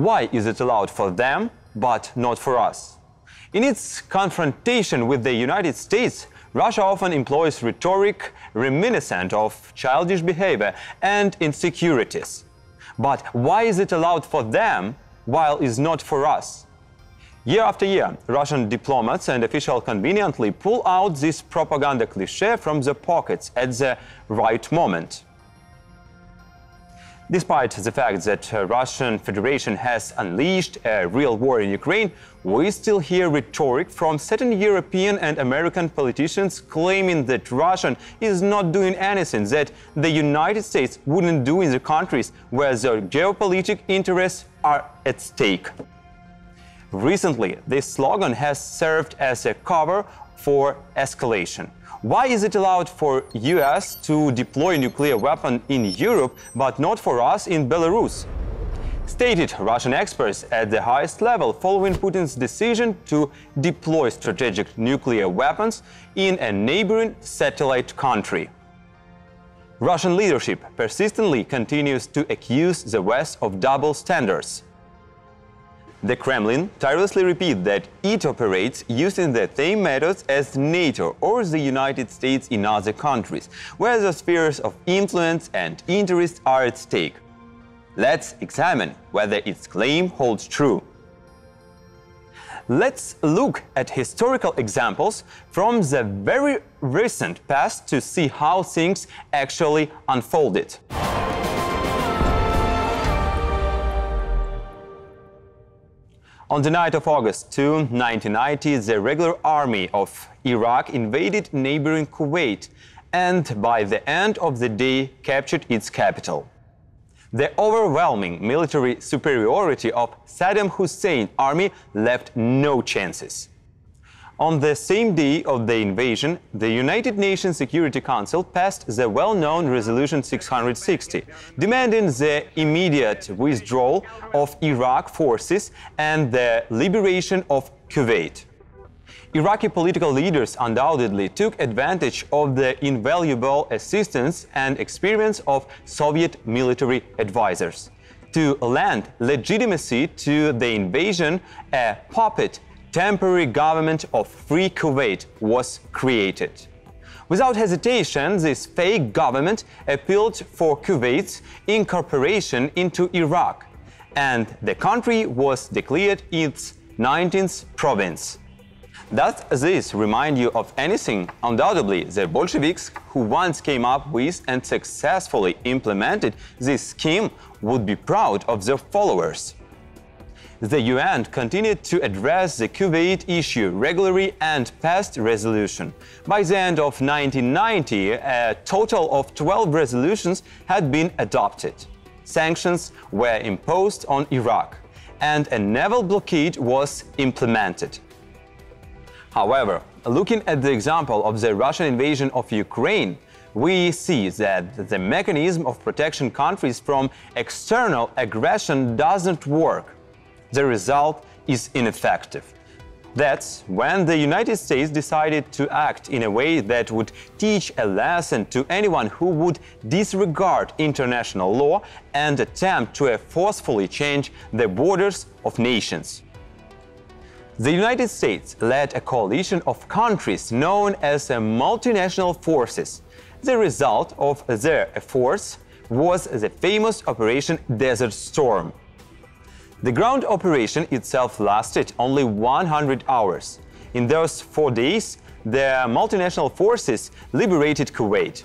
Why is it allowed for them, but not for us? In its confrontation with the United States, Russia often employs rhetoric reminiscent of childish behavior and insecurities. But why is it allowed for them while is not for us? Year after year, Russian diplomats and officials conveniently pull out this propaganda cliché from their pockets at the right moment. Despite the fact that the Russian Federation has unleashed a real war in Ukraine, we still hear rhetoric from certain European and American politicians claiming that Russia is not doing anything that the United States wouldn't do in the countries where their geopolitical interests are at stake. Recently, this slogan has served as a cover for escalation. Why is it allowed for US to deploy nuclear weapon in Europe but not for us in Belarus? Stated Russian experts at the highest level following Putin's decision to deploy strategic nuclear weapons in a neighboring satellite country. Russian leadership persistently continues to accuse the West of double standards. The Kremlin tirelessly repeats that it operates using the same methods as NATO or the United States in other countries, where the spheres of influence and interest are at stake. Let's examine whether its claim holds true. Let's look at historical examples from the very recent past to see how things actually unfolded. On the night of August 2, 1990, the regular army of Iraq invaded neighboring Kuwait and by the end of the day captured its capital. The overwhelming military superiority of Saddam Hussein's army left no chances. On the same day of the invasion, the United Nations Security Council passed the well-known Resolution 660, demanding the immediate withdrawal of Iraq forces and the liberation of Kuwait. Iraqi political leaders undoubtedly took advantage of the invaluable assistance and experience of Soviet military advisors. To lend legitimacy to the invasion, a puppet temporary government of Free Kuwait was created. Without hesitation, this fake government appealed for Kuwait's incorporation into Iraq, and the country was declared its 19th province. Does this remind you of anything? Undoubtedly, the Bolsheviks, who once came up with and successfully implemented this scheme, would be proud of their followers the UN continued to address the Kuwait issue regularly and passed resolution. By the end of 1990, a total of 12 resolutions had been adopted. Sanctions were imposed on Iraq, and a naval blockade was implemented. However, looking at the example of the Russian invasion of Ukraine, we see that the mechanism of protection countries from external aggression doesn't work the result is ineffective. That's when the United States decided to act in a way that would teach a lesson to anyone who would disregard international law and attempt to forcefully change the borders of nations. The United States led a coalition of countries known as multinational forces. The result of their efforts was the famous Operation Desert Storm, the ground operation itself lasted only 100 hours. In those four days, the multinational forces liberated Kuwait.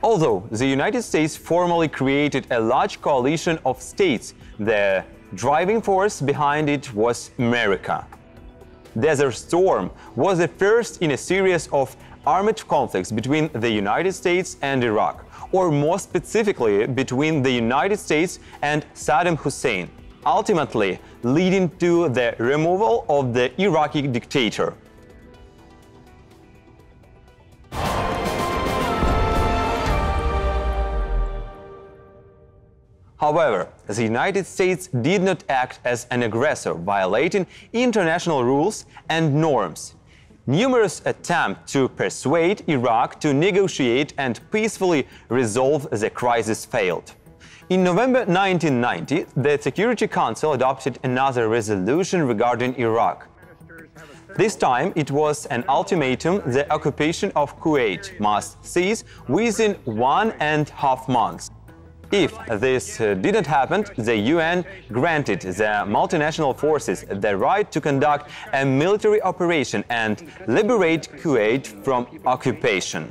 Although the United States formally created a large coalition of states, the driving force behind it was America. Desert Storm was the first in a series of armed conflicts between the United States and Iraq, or more specifically between the United States and Saddam Hussein ultimately leading to the removal of the Iraqi dictator. However, the United States did not act as an aggressor, violating international rules and norms. Numerous attempts to persuade Iraq to negotiate and peacefully resolve the crisis failed. In November 1990, the Security Council adopted another resolution regarding Iraq. This time it was an ultimatum the occupation of Kuwait must cease within one and a half months. If this uh, didn't happen, the UN granted the multinational forces the right to conduct a military operation and liberate Kuwait from occupation.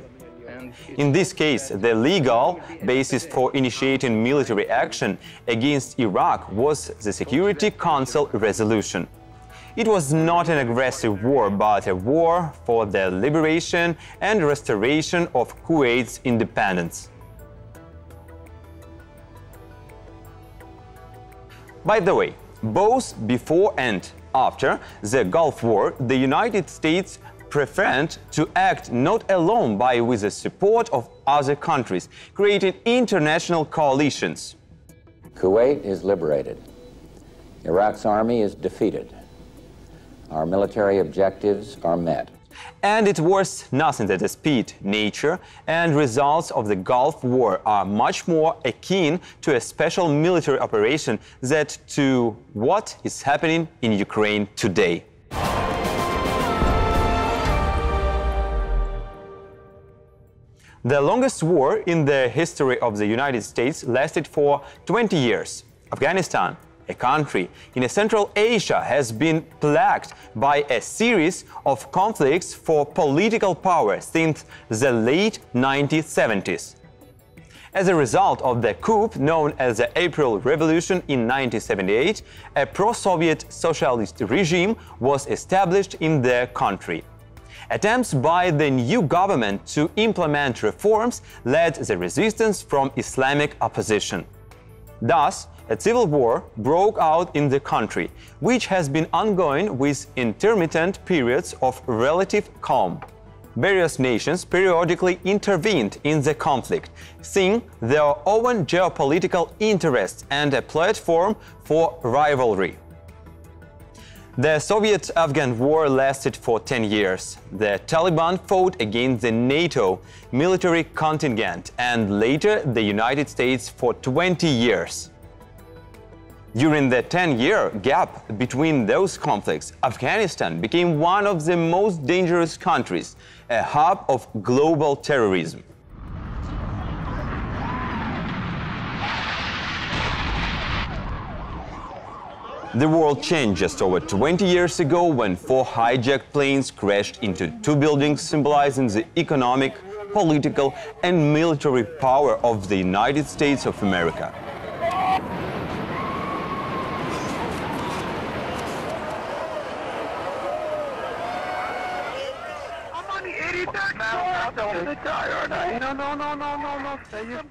In this case, the legal basis for initiating military action against Iraq was the Security Council resolution. It was not an aggressive war, but a war for the liberation and restoration of Kuwait's independence. By the way, both before and after the Gulf War, the United States preferred to act not alone but with the support of other countries, creating international coalitions. Kuwait is liberated. Iraq's army is defeated. Our military objectives are met. And it was nothing that the speed, nature, and results of the Gulf War are much more akin to a special military operation than to what is happening in Ukraine today. The longest war in the history of the United States lasted for 20 years. Afghanistan a country in Central Asia has been plagued by a series of conflicts for political power since the late 1970s. As a result of the coup known as the April Revolution in 1978, a pro-Soviet socialist regime was established in the country. Attempts by the new government to implement reforms led the resistance from Islamic opposition. Thus, a civil war broke out in the country, which has been ongoing with intermittent periods of relative calm. Various nations periodically intervened in the conflict, seeing their own geopolitical interests and a platform for rivalry. The Soviet-Afghan war lasted for 10 years. The Taliban fought against the NATO military contingent and later the United States for 20 years. During the 10-year gap between those conflicts, Afghanistan became one of the most dangerous countries, a hub of global terrorism. The world changed just over 20 years ago when four hijacked planes crashed into two buildings symbolizing the economic, political and military power of the United States of America.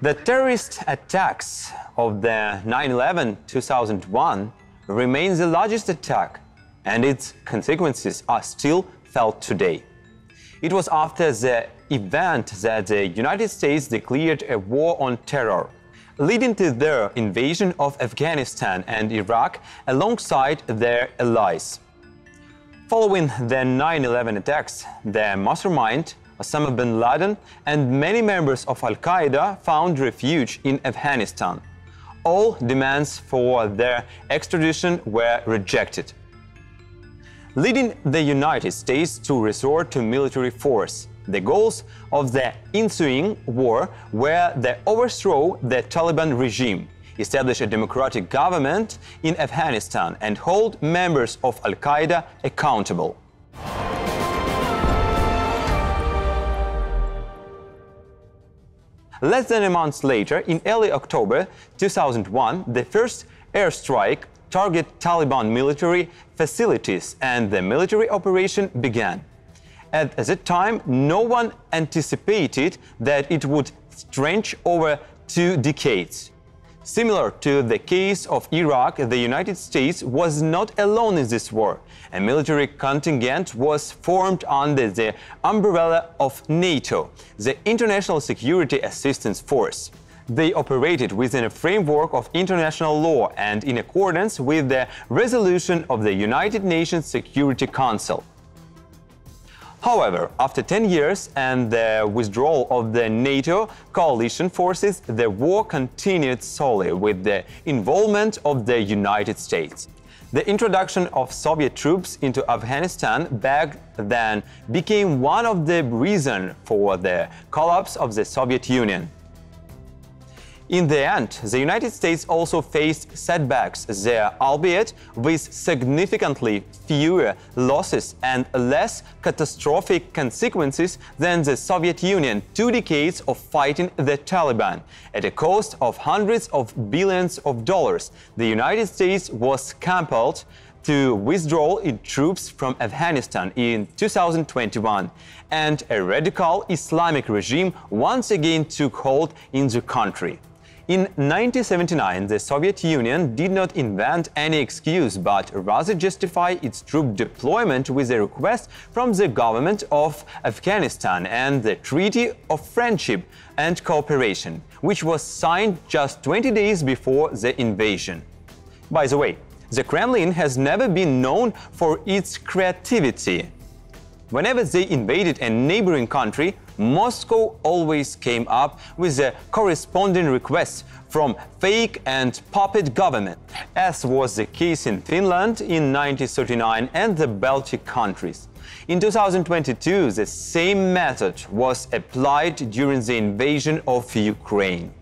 The terrorist attacks of the 9-11 2001 remains the largest attack and its consequences are still felt today. It was after the event that the United States declared a war on terror, leading to their invasion of Afghanistan and Iraq alongside their allies. Following the 9-11 attacks, the mastermind, Osama bin Laden, and many members of Al-Qaeda found refuge in Afghanistan. All demands for their extradition were rejected, leading the United States to resort to military force. The goals of the ensuing war were the overthrow the Taliban regime, establish a democratic government in Afghanistan and hold members of Al-Qaeda accountable. Less than a month later, in early October 2001, the first airstrike targeted Taliban military facilities and the military operation began. At that time, no one anticipated that it would stretch over two decades. Similar to the case of Iraq, the United States was not alone in this war. A military contingent was formed under the umbrella of NATO, the International Security Assistance Force. They operated within a framework of international law and in accordance with the resolution of the United Nations Security Council. However, after 10 years and the withdrawal of the NATO coalition forces, the war continued solely with the involvement of the United States. The introduction of Soviet troops into Afghanistan back then became one of the reasons for the collapse of the Soviet Union. In the end, the United States also faced setbacks there, albeit with significantly fewer losses and less catastrophic consequences than the Soviet Union two decades of fighting the Taliban. At a cost of hundreds of billions of dollars, the United States was compelled to withdraw its troops from Afghanistan in 2021, and a radical Islamic regime once again took hold in the country. In 1979, the Soviet Union did not invent any excuse but rather justify its troop deployment with a request from the government of Afghanistan and the Treaty of Friendship and Cooperation, which was signed just 20 days before the invasion. By the way, the Kremlin has never been known for its creativity. Whenever they invaded a neighboring country, Moscow always came up with a corresponding request from fake and puppet government, as was the case in Finland in 1939 and the Baltic countries. In 2022, the same method was applied during the invasion of Ukraine.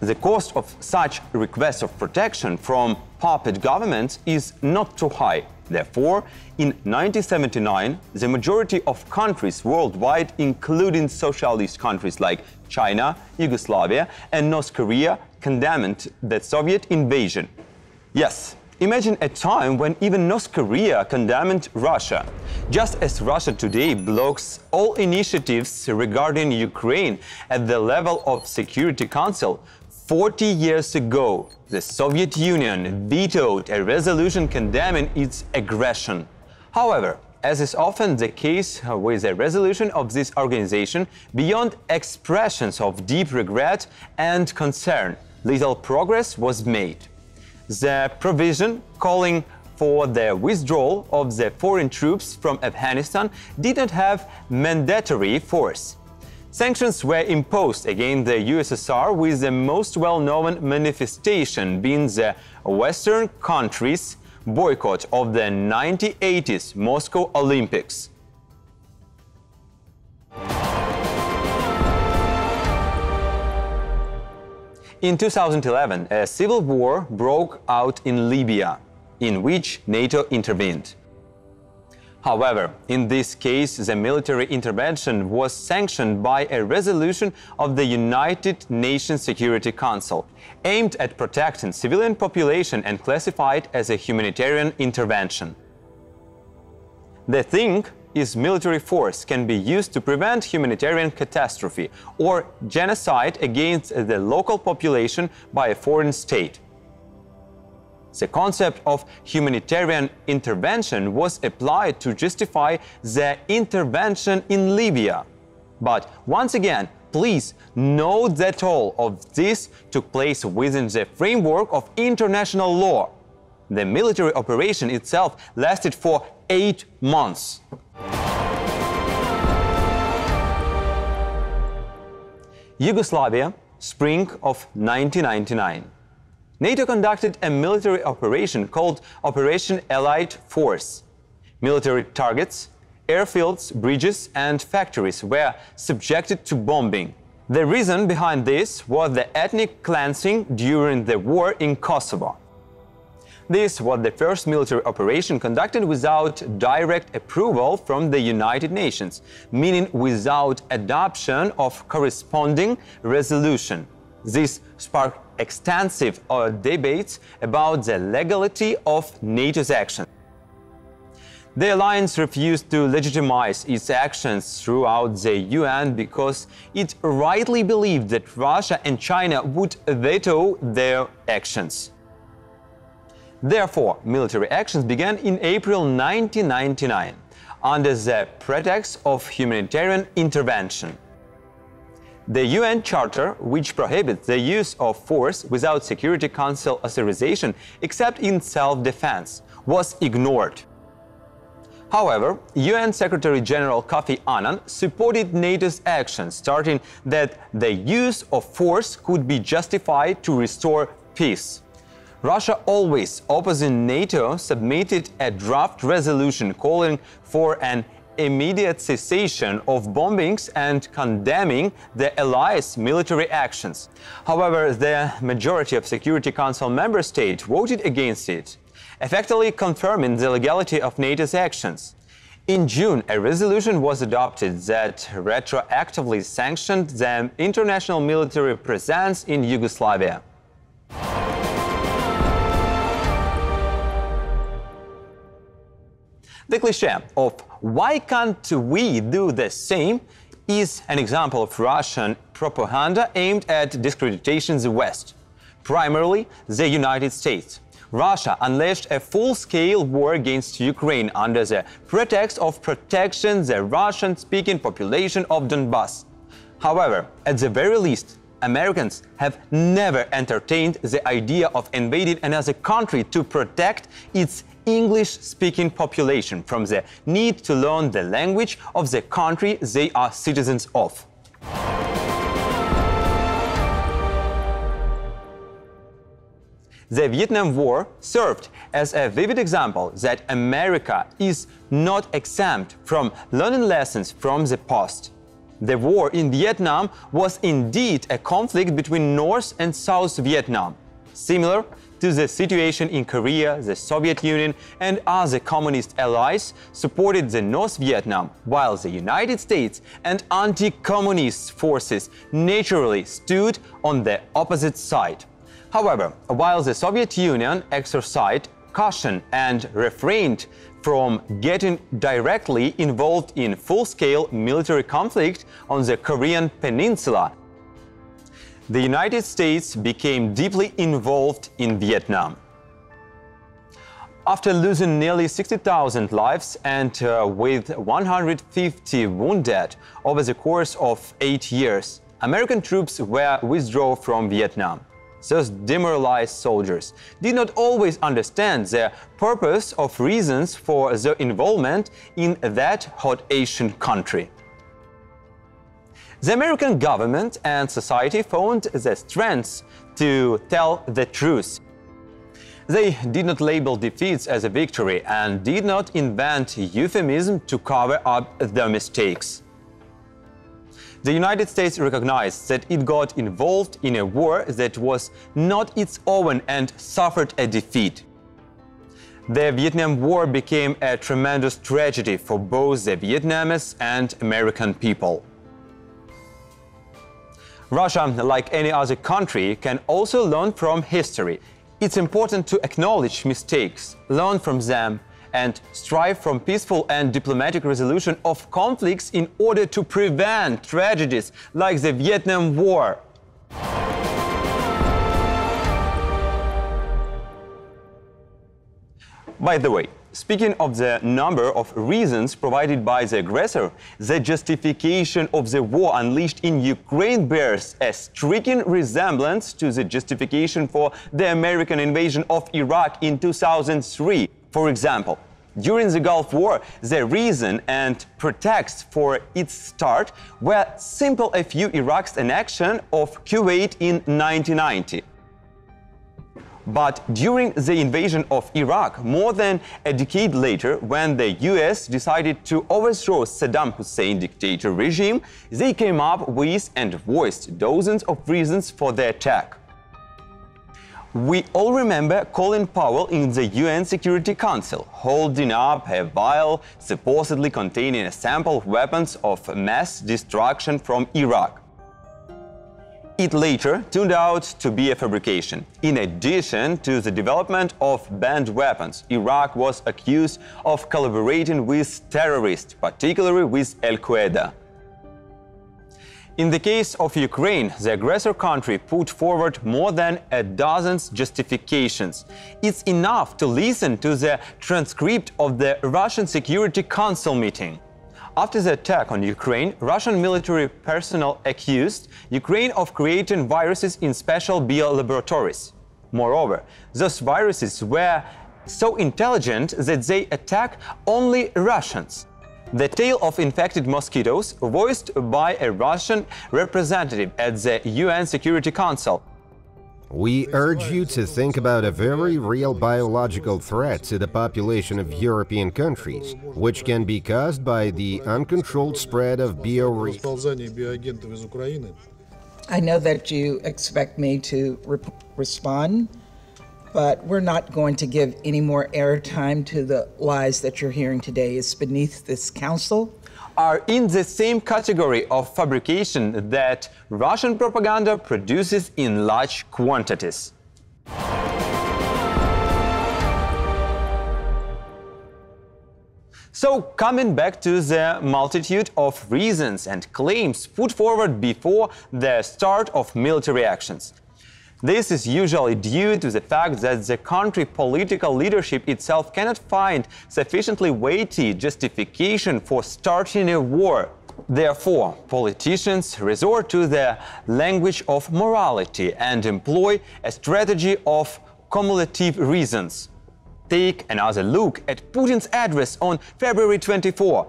The cost of such requests of protection from puppet governments is not too high. Therefore, in 1979, the majority of countries worldwide, including socialist countries like China, Yugoslavia, and North Korea, condemned the Soviet invasion. Yes, Imagine a time when even North Korea condemned Russia. Just as Russia today blocks all initiatives regarding Ukraine at the level of Security Council, 40 years ago, the Soviet Union vetoed a resolution condemning its aggression. However, as is often the case with a resolution of this organization, beyond expressions of deep regret and concern, little progress was made. The provision calling for the withdrawal of the foreign troops from Afghanistan did not have mandatory force. Sanctions were imposed against the USSR with the most well-known manifestation being the Western countries' boycott of the 1980s Moscow Olympics. In 2011, a civil war broke out in Libya, in which NATO intervened. However, in this case, the military intervention was sanctioned by a resolution of the United Nations Security Council, aimed at protecting civilian population and classified as a humanitarian intervention. The thing is military force can be used to prevent humanitarian catastrophe or genocide against the local population by a foreign state. The concept of humanitarian intervention was applied to justify the intervention in Libya. But once again, please note that all of this took place within the framework of international law. The military operation itself lasted for eight months. Yugoslavia, spring of 1999. NATO conducted a military operation called Operation Allied Force. Military targets, airfields, bridges and factories were subjected to bombing. The reason behind this was the ethnic cleansing during the war in Kosovo. This was the first military operation conducted without direct approval from the United Nations, meaning without adoption of corresponding resolution. This sparked extensive uh, debates about the legality of NATO's action. The alliance refused to legitimize its actions throughout the UN because it rightly believed that Russia and China would veto their actions. Therefore, military actions began in April 1999 under the pretext of humanitarian intervention. The UN Charter, which prohibits the use of force without Security Council authorization except in self-defense, was ignored. However, UN Secretary General Kofi Annan supported NATO's action, starting that the use of force could be justified to restore peace. Russia, always opposing NATO, submitted a draft resolution calling for an immediate cessation of bombings and condemning the allies' military actions. However, the majority of Security Council member states voted against it effectively confirming the legality of NATO's actions. In June, a resolution was adopted that retroactively sanctioned the international military presence in Yugoslavia. The cliché of why can't we do the same is an example of Russian propaganda aimed at discrediting the West, primarily the United States. Russia unleashed a full-scale war against Ukraine under the pretext of protecting the Russian-speaking population of Donbass. However, at the very least, Americans have never entertained the idea of invading another country to protect its English-speaking population from the need to learn the language of the country they are citizens of. The Vietnam War served as a vivid example that America is not exempt from learning lessons from the past. The war in Vietnam was indeed a conflict between North and South Vietnam, similar to the situation in Korea, the Soviet Union and other communist allies supported the North Vietnam, while the United States and anti-communist forces naturally stood on the opposite side. However, while the Soviet Union exercised caution and refrained from getting directly involved in full-scale military conflict on the Korean peninsula, the United States became deeply involved in Vietnam. After losing nearly 60,000 lives and uh, with 150 wounded over the course of eight years, American troops were withdrawn from Vietnam. Those demoralized soldiers did not always understand the purpose of reasons for their involvement in that hot Asian country. The American government and society found the strength to tell the truth. They did not label defeats as a victory and did not invent euphemism to cover up their mistakes the United States recognized that it got involved in a war that was not its own and suffered a defeat. The Vietnam War became a tremendous tragedy for both the Vietnamese and American people. Russia, like any other country, can also learn from history. It's important to acknowledge mistakes, learn from them, and strive for peaceful and diplomatic resolution of conflicts in order to prevent tragedies like the Vietnam War. By the way, Speaking of the number of reasons provided by the aggressor, the justification of the war unleashed in Ukraine bears a striking resemblance to the justification for the American invasion of Iraq in 2003. For example, during the Gulf War, the reason and pretext for its start were simple a few Iraq's annexion of Kuwait in 1990. But during the invasion of Iraq, more than a decade later, when the US decided to overthrow Saddam Hussein dictator regime, they came up with and voiced dozens of reasons for the attack. We all remember Colin Powell in the UN Security Council, holding up a vial supposedly containing a sample of weapons of mass destruction from Iraq. It later turned out to be a fabrication. In addition to the development of banned weapons, Iraq was accused of collaborating with terrorists, particularly with Al-Qaeda. In the case of Ukraine, the aggressor country put forward more than a dozen justifications. It's enough to listen to the transcript of the Russian Security Council meeting. After the attack on Ukraine, Russian military personnel accused Ukraine of creating viruses in special bio laboratories. Moreover, those viruses were so intelligent that they attack only Russians. The tale of infected mosquitoes, voiced by a Russian representative at the UN Security Council. We urge you to think about a very real biological threat to the population of European countries, which can be caused by the uncontrolled spread of bio. I know that you expect me to re respond, but we're not going to give any more airtime to the lies that you're hearing today. It's beneath this council. Are in the same category of fabrication that Russian propaganda produces in large quantities. So, coming back to the multitude of reasons and claims put forward before the start of military actions. This is usually due to the fact that the country political leadership itself cannot find sufficiently weighty justification for starting a war. Therefore, politicians resort to the language of morality and employ a strategy of cumulative reasons. Take another look at Putin's address on February 24,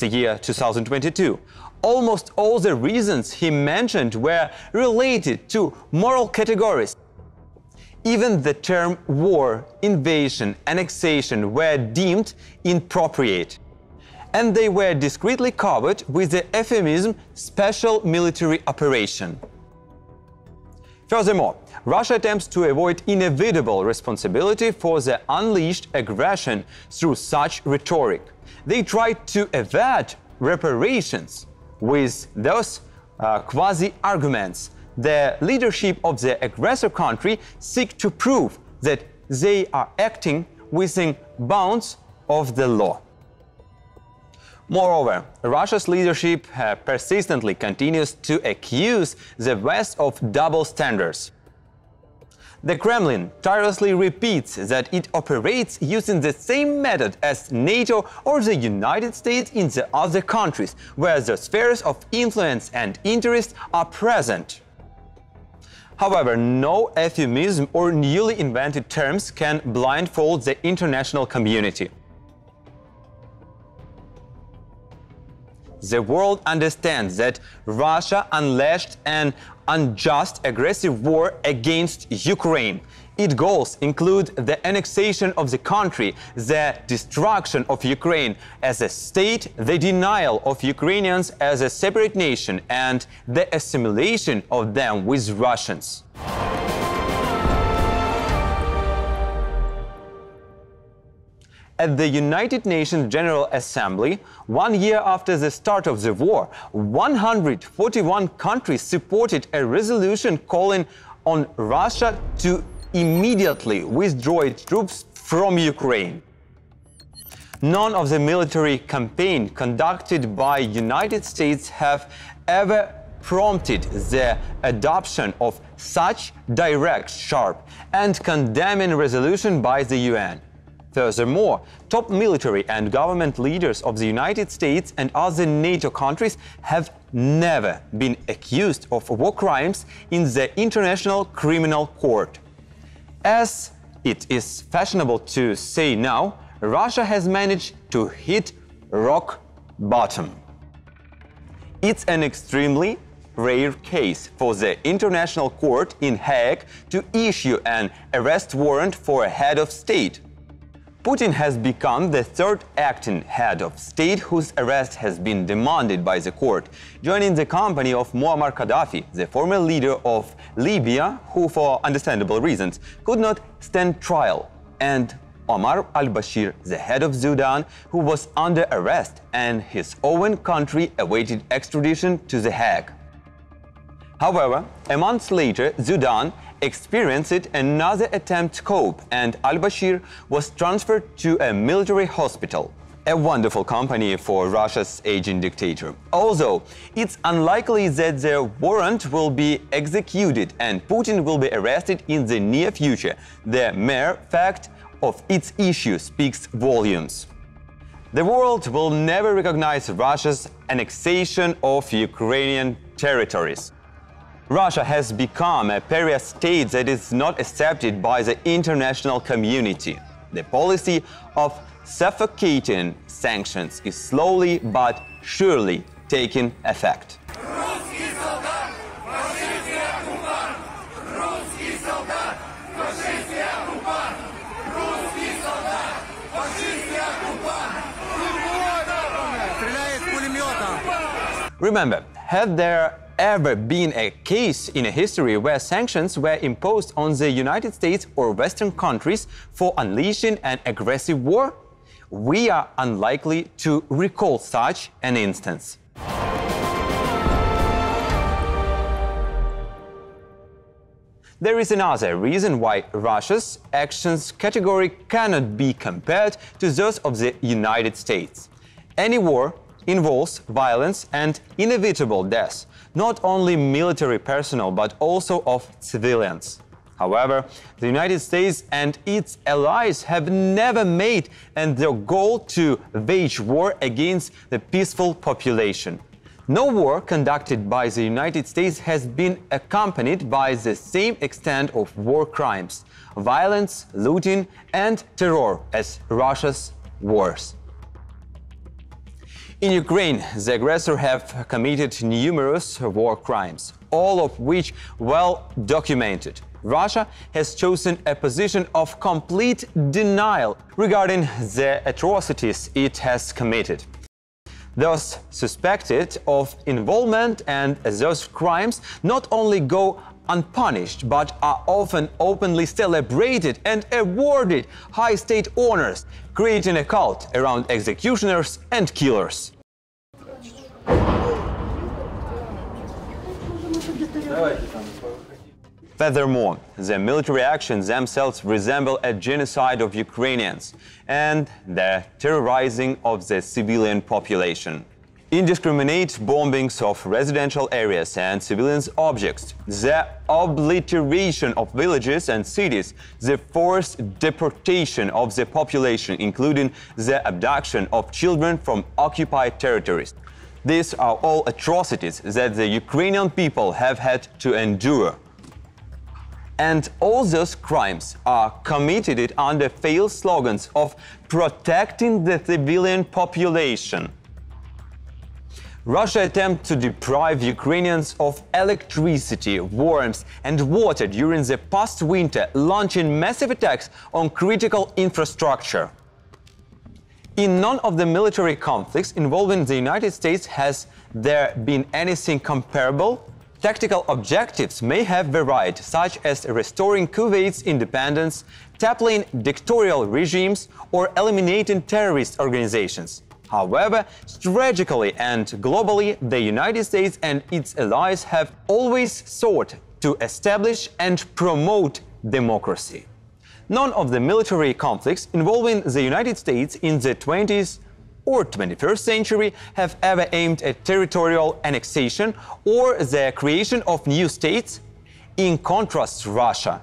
the year 2022 almost all the reasons he mentioned were related to moral categories. Even the term war, invasion, annexation were deemed inappropriate. And they were discreetly covered with the euphemism special military operation. Furthermore, Russia attempts to avoid inevitable responsibility for the unleashed aggression through such rhetoric. They try to evade reparations with those uh, quasi-arguments, the leadership of the aggressor country seek to prove that they are acting within bounds of the law. Moreover, Russia's leadership uh, persistently continues to accuse the West of double standards. The Kremlin tirelessly repeats that it operates using the same method as NATO or the United States in the other countries, where the spheres of influence and interest are present. However, no euphemism or newly invented terms can blindfold the international community. The world understands that Russia unleashed an unjust aggressive war against Ukraine. Its goals include the annexation of the country, the destruction of Ukraine as a state, the denial of Ukrainians as a separate nation, and the assimilation of them with Russians. At the United Nations General Assembly, one year after the start of the war, 141 countries supported a resolution calling on Russia to immediately withdraw its troops from Ukraine. None of the military campaign conducted by United States have ever prompted the adoption of such direct, sharp, and condemning resolution by the UN. Furthermore, top military and government leaders of the United States and other NATO countries have never been accused of war crimes in the International Criminal Court. As it is fashionable to say now, Russia has managed to hit rock bottom. It's an extremely rare case for the International Court in Hague to issue an arrest warrant for a head of state. Putin has become the third acting head of state whose arrest has been demanded by the court, joining the company of Muammar Gaddafi, the former leader of Libya, who for understandable reasons could not stand trial, and Omar al-Bashir, the head of Sudan, who was under arrest and his own country awaited extradition to The Hague. However, a month later, Sudan experienced another attempt to cope and al-Bashir was transferred to a military hospital. A wonderful company for Russia's aging dictator. Although it's unlikely that the warrant will be executed and Putin will be arrested in the near future, the mere fact of its issue speaks volumes. The world will never recognize Russia's annexation of Ukrainian territories. Russia has become a pariah state that is not accepted by the international community. The policy of suffocating sanctions is slowly but surely taking effect. Remember, had there ever been a case in a history where sanctions were imposed on the United States or Western countries for unleashing an aggressive war? We are unlikely to recall such an instance. There is another reason why Russia's actions category cannot be compared to those of the United States. Any war involves violence and inevitable death, not only military personnel but also of civilians. However, the United States and its allies have never made and their goal to wage war against the peaceful population. No war conducted by the United States has been accompanied by the same extent of war crimes, violence, looting, and terror as Russia's wars. In Ukraine, the aggressor have committed numerous war crimes, all of which well documented. Russia has chosen a position of complete denial regarding the atrocities it has committed. Those suspected of involvement and those crimes not only go unpunished, but are often openly celebrated and awarded high state honors, creating a cult around executioners and killers. Furthermore, the military actions themselves resemble a genocide of Ukrainians and the terrorizing of the civilian population. Indiscriminate bombings of residential areas and civilians' objects, the obliteration of villages and cities, the forced deportation of the population, including the abduction of children from occupied territories. These are all atrocities that the Ukrainian people have had to endure. And all those crimes are committed under failed slogans of protecting the civilian population. Russia attempted to deprive Ukrainians of electricity, warmth and water during the past winter, launching massive attacks on critical infrastructure. In none of the military conflicts involving the United States has there been anything comparable. Tactical objectives may have varied, such as restoring Kuwait's independence, toppling dictatorial regimes, or eliminating terrorist organizations. However, strategically and globally, the United States and its allies have always sought to establish and promote democracy. None of the military conflicts involving the United States in the 20th or 21st century have ever aimed at territorial annexation or the creation of new states, in contrast Russia.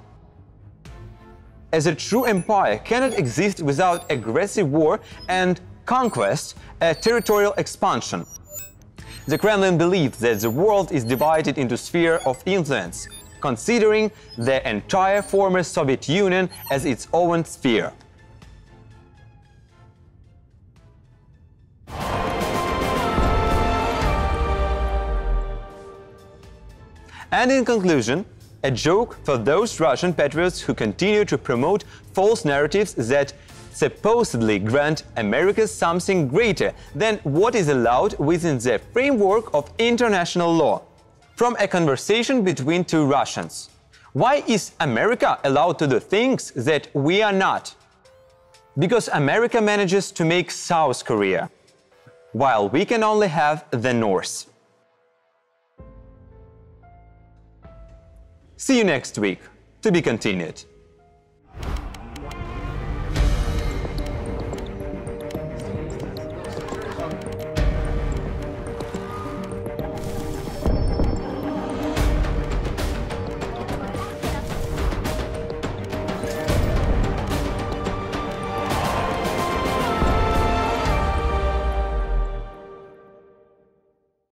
As a true empire cannot exist without aggressive war and conquest, a territorial expansion. The Kremlin believes that the world is divided into sphere of influence, considering the entire former Soviet Union as its own sphere. And in conclusion, a joke for those Russian patriots who continue to promote false narratives that supposedly grant America something greater than what is allowed within the framework of international law. From a conversation between two Russians. Why is America allowed to do things that we are not? Because America manages to make South Korea, while we can only have the North. See you next week, to be continued.